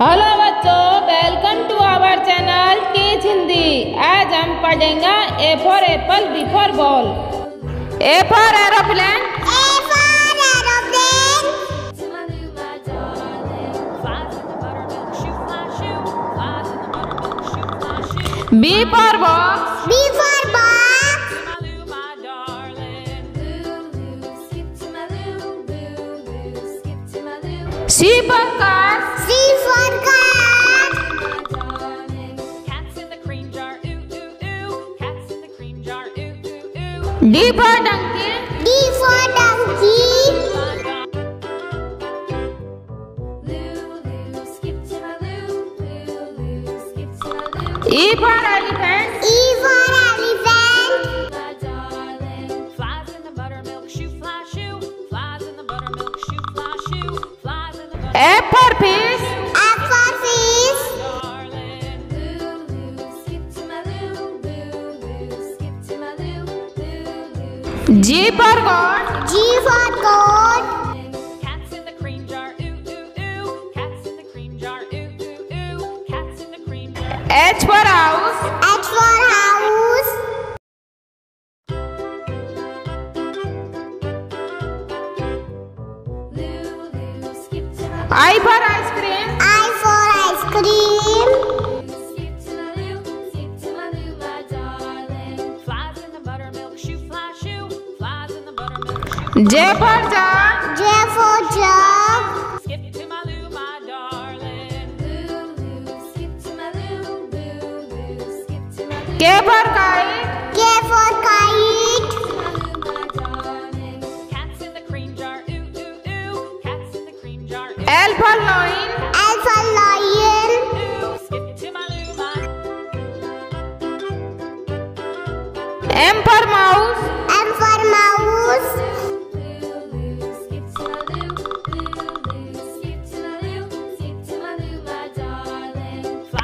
Hello बच्चों welcome to our channel teach Hindi आज हम पढ़ेंगे A for apple B for ball A for aeroplane A for aeroplane. To my new my darling, flies Dipadangki. Dipadangki. Ipar elephant. G for God. G for God. Cats in the cream jar. Ooh, ooh, ooh. Cats in the cream jar. Ooh, ooh, ooh. Cats in the cream jar. H for house. House. I for ice cream. I for ice cream. J for jug. J for jug. Skip to my loo, my darling. Loo, loo, skip to my loo, loo, loo, skip to my loo. K for kite. K for kite. L for lion. L for lion. Ooh, skip to my loo. M for mouse.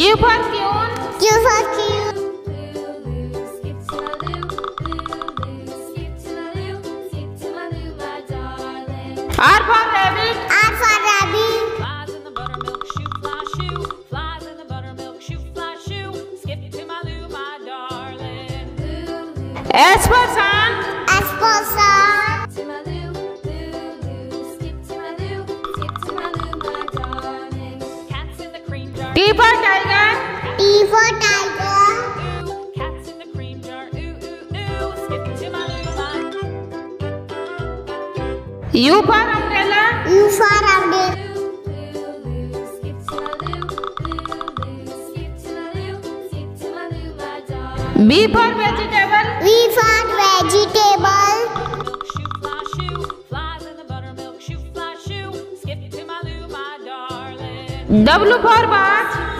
You fuck you. You fuck you. R for rabbit. R for rabbit. Flies in the buttermilk shoe, fly shoe. Flies in the buttermilk shoe, fly shoe. Skip to my loo, my darling. S for sun. S for sun. cream jar, T for tiger T for tiger. ooh, cats in the cream jar, ooh ooh ooh. Skip to my Lou, my U for umbrella U for umbrella. Lulu, skip to my Lou, Lulu, skip to my Lou, skip to my Lou, my darling. V for vegetable V for vegetable. Milk shoe fly shoe, flies in the buttermilk shoe fly shoe. Skip to my Lou, my darling. W for watch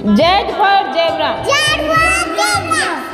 Z for zebra. Z for zebra.